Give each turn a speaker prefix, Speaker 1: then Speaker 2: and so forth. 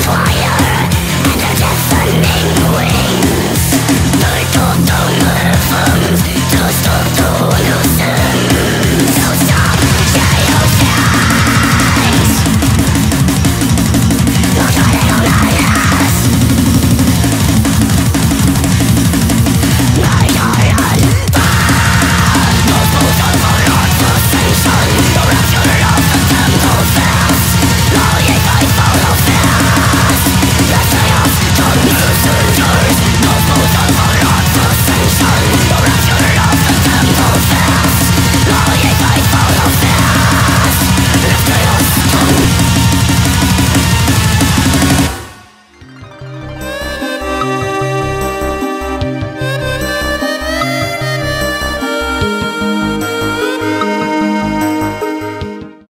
Speaker 1: fire.